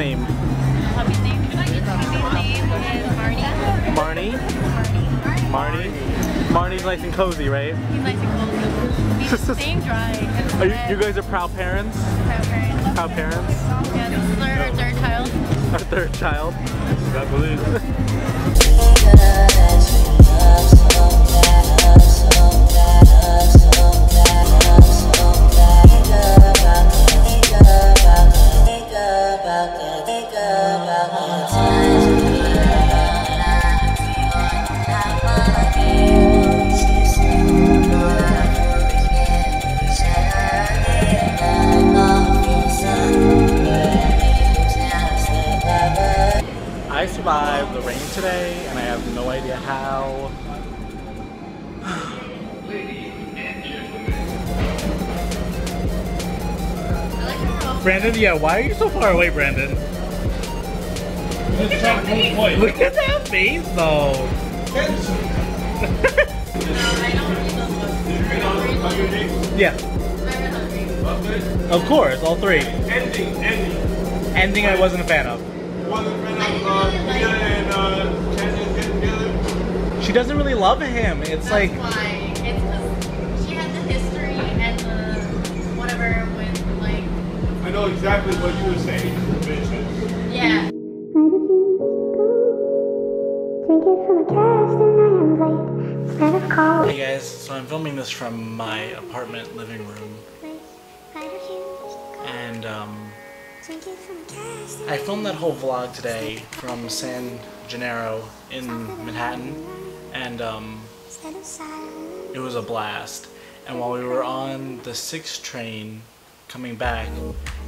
name? Puppy's name, his puppy's name is Marnie. Marnie? Marnie? Marnie's nice and cozy, right? He's nice and cozy. He's staying dry. Are you, you guys are proud parents? Proud parents. Proud parents? Yeah, this is our our third child. Our third child? God believe. I survived the rain today and I have no idea how. Brandon, yeah, why are you so far away, Brandon? Just trying to prove a point. Look at that face, though. Yeah, of course, all three. Ending, ending. Ending, I wasn't a fan of. Wasn't a fan of uh, Mia and uh, Channing getting together. She doesn't really love him. It's like, why. It's she had the history and the whatever with like I know exactly what you were saying, bitches. yeah. Hey guys, so I'm filming this from my apartment living room, and um. I filmed that whole vlog today from San Gennaro in Manhattan, and um, it was a blast. And while we were on the 6 train coming back,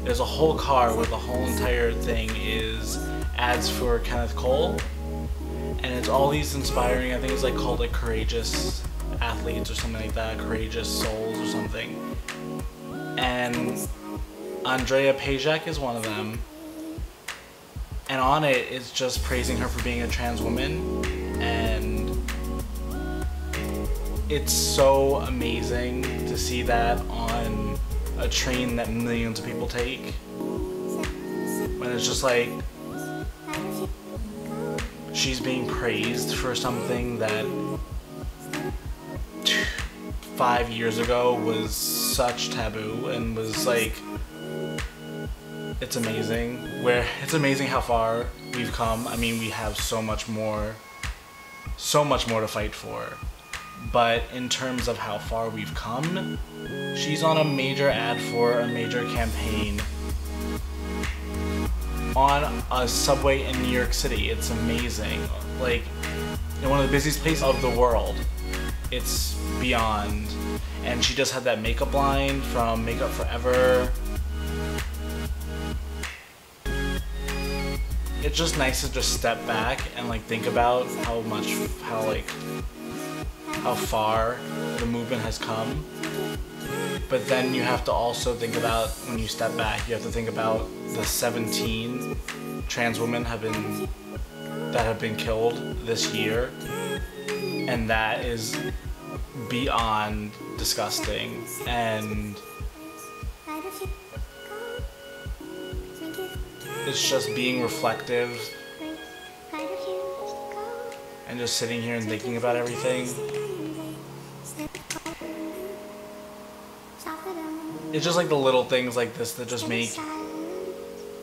there's a whole car where the whole entire thing is ads for Kenneth Cole. And it's all these inspiring, I think it's like called like courageous athletes or something like that, courageous souls or something. And Andreja Pejic is one of them. And on it, it's just praising her for being a trans woman. And it's so amazing to see that on a train that millions of people take. When it's just like she's being praised for something that five years ago was such taboo and was like it's amazing. Where it's amazing how far we've come. I mean we have so much more so much more to fight for. But in terms of how far we've come she's on a major ad for a major campaign on a subway in New York City. It's amazing. Like, in one of the busiest places of the world. It's beyond. And she just had that makeup line from Makeup Forever. It's just nice to just step back and like think about how much, how like, how far the movement has come. But then you have to also think about when you step back, you have to think about the 17 trans women have been that have been killed this year, and that is beyond disgusting. And it's just being reflective and just sitting here and thinking about everything. It's just like the little things like this that just make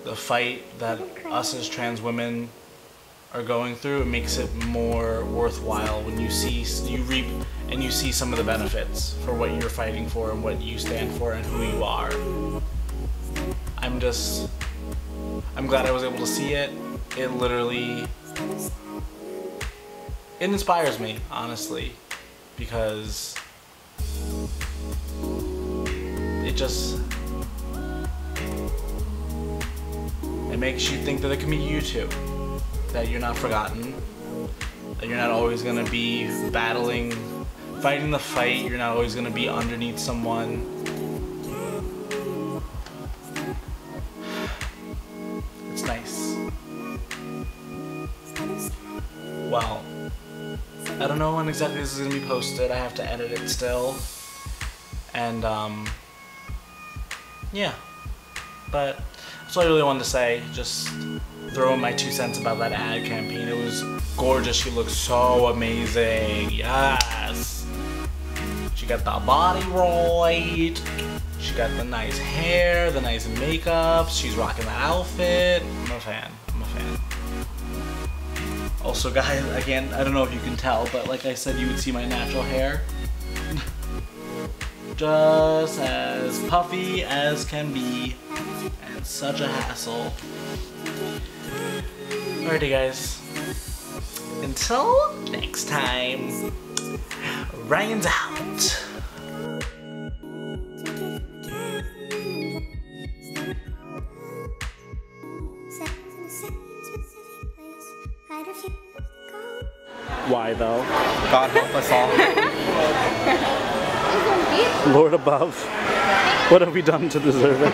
the fight that us as trans women are going through. It makes it more worthwhile when you see you reap and you see some of the benefits for what you're fighting for and what you stand for and who you are. I'm just I'm glad I was able to see it. It literally it inspires me, honestly, because it just it makes you think that it can be you too that you're not forgotten that you're not always to be battling fighting the fight you're not always to be underneath someone. It's nice. Well I don't know when exactly this is to be posted I have to edit it still. And um yeah. But that's all I really wanted to say. Just throw in my two cents about that ad campaign. It was gorgeous. She looked so amazing. Yes. She got the body right. She got the nice hair, the nice makeup. She's rocking the outfit. I'm a fan. I'm a fan. Also, guys, again, I don't know if you can tell, but like I said, you would see my natural hair just as puffy as can be and such a hassle. Alrighty guys, until next time, Ryan's out. Why though? God help us all. Lord above, what have we done to deserve it?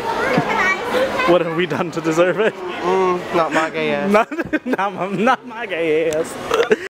What have we done to deserve it? Mm, not my gay ass. Not, not, my, not my gay ass.